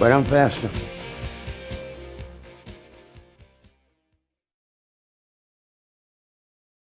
But I'm faster.